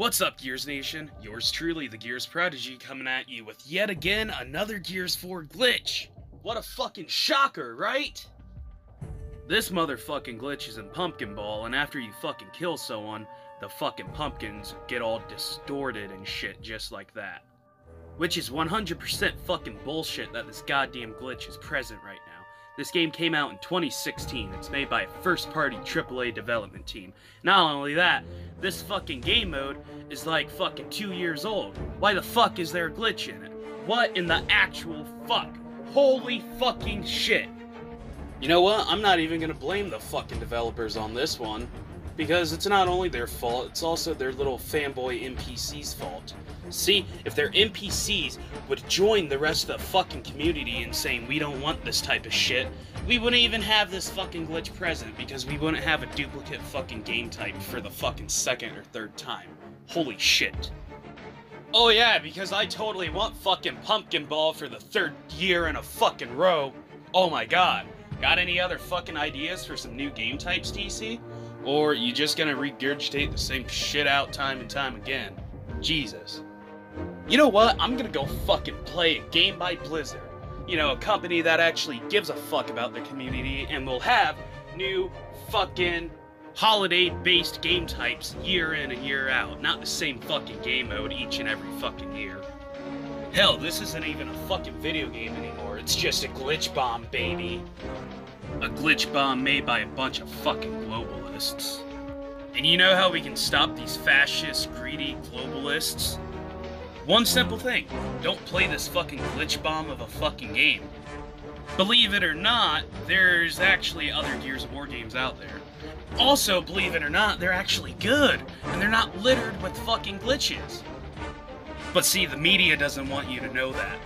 What's up, Gears Nation? Yours truly, the Gears Prodigy, coming at you with yet again another Gears 4 glitch. What a fucking shocker, right? This motherfucking glitch is in Pumpkin Ball, and after you fucking kill someone, the fucking pumpkins get all distorted and shit just like that. Which is 100% fucking bullshit that this goddamn glitch is present right now. This game came out in 2016. It's made by a first party AAA development team. Not only that, this fucking game mode is like fucking two years old. Why the fuck is there a glitch in it? What in the actual fuck? Holy fucking shit. You know what? I'm not even gonna blame the fucking developers on this one. Because it's not only their fault, it's also their little fanboy NPC's fault. See, if their NPCs would join the rest of the fucking community in saying we don't want this type of shit, we wouldn't even have this fucking glitch present because we wouldn't have a duplicate fucking game type for the fucking second or third time. Holy shit. Oh yeah, because I totally want fucking Pumpkin Ball for the third year in a fucking row. Oh my god. Got any other fucking ideas for some new game types, TC? Or you just gonna regurgitate the same shit out time and time again? Jesus. You know what? I'm gonna go fucking play a game by Blizzard. You know, a company that actually gives a fuck about the community and will have new fucking holiday-based game types year in and year out. Not the same fucking game mode each and every fucking year. Hell, this isn't even a fucking video game anymore. It's just a glitch bomb, baby. A glitch bomb made by a bunch of fucking globalists. And you know how we can stop these fascist, greedy globalists? One simple thing. Don't play this fucking glitch bomb of a fucking game. Believe it or not, there's actually other Gears of War games out there. Also, believe it or not, they're actually good, and they're not littered with fucking glitches. But see, the media doesn't want you to know that.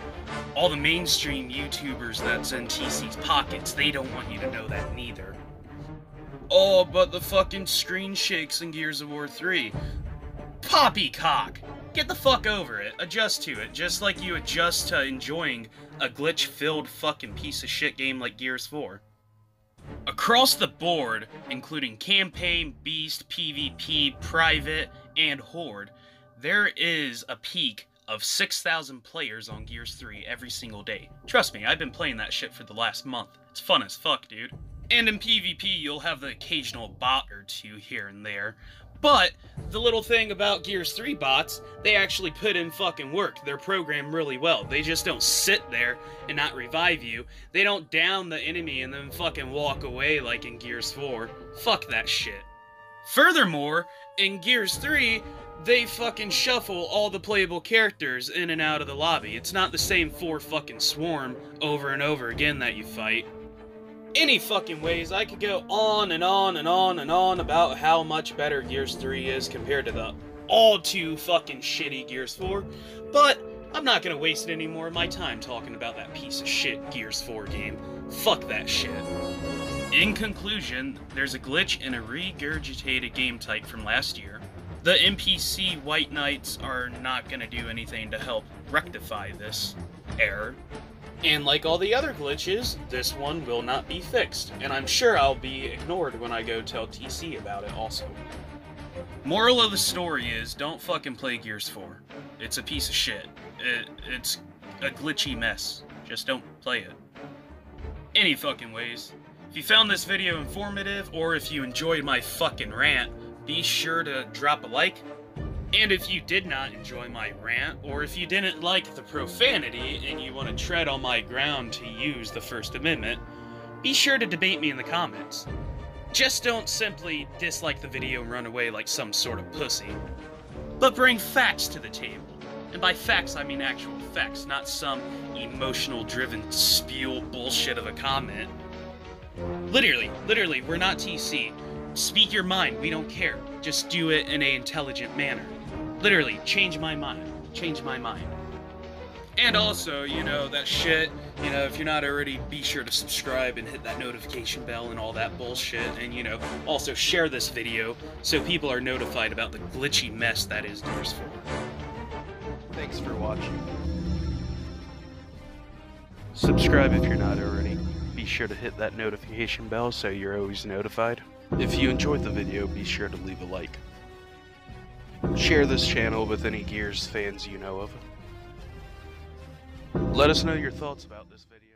All the mainstream YouTubers that's in TC's pockets, they don't want you to know that neither. Oh, but the fucking screen shakes in Gears of War 3. Poppycock! Get the fuck over it. Adjust to it, just like you adjust to enjoying a glitch-filled fucking piece of shit game like Gears 4. Across the board, including Campaign, Beast, PvP, Private, and Horde, there is a peak of 6,000 players on Gears 3 every single day. Trust me, I've been playing that shit for the last month. It's fun as fuck, dude. And in PvP, you'll have the occasional bot or two here and there. But the little thing about Gears 3 bots, they actually put in fucking work. They're programmed really well. They just don't sit there and not revive you. They don't down the enemy and then fucking walk away like in Gears 4. Fuck that shit. Furthermore, in Gears 3, they fucking shuffle all the playable characters in and out of the lobby. It's not the same four fucking swarm over and over again that you fight. Any fucking ways, I could go on and on and on and on about how much better Gears 3 is compared to the all too fucking shitty Gears 4, but I'm not gonna waste any more of my time talking about that piece of shit Gears 4 game. Fuck that shit. In conclusion, there's a glitch in a regurgitated game type from last year. The NPC White Knights are not to do anything to help rectify this error. And like all the other glitches, this one will not be fixed, and I'm sure I'll be ignored when I go tell TC about it also. Moral of the story is, don't fucking play Gears 4. It's a piece of shit. It, it's a glitchy mess. Just don't play it. Any fucking ways. If you found this video informative, or if you enjoyed my fucking rant, be sure to drop a like. And if you did not enjoy my rant, or if you didn't like the profanity and you want to tread on my ground to use the First Amendment, be sure to debate me in the comments. Just don't simply dislike the video and run away like some sort of pussy. But bring facts to the table. And by facts, I mean actual facts, not some emotional driven spew bullshit of a comment. Literally, literally, we're not TC. Speak your mind, we don't care. Just do it in an intelligent manner. Literally, change my mind. Change my mind. And also, you know, that shit, you know, if you're not already, be sure to subscribe and hit that notification bell and all that bullshit. And, you know, also share this video so people are notified about the glitchy mess that is Gears 4. Thanks for watching. Subscribe if you're not already. Be sure to hit that notification bell so you're always notified. If you enjoyed the video, be sure to leave a like. Share this channel with any Gears fans you know of. Let us know your thoughts about this video.